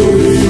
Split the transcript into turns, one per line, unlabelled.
victory.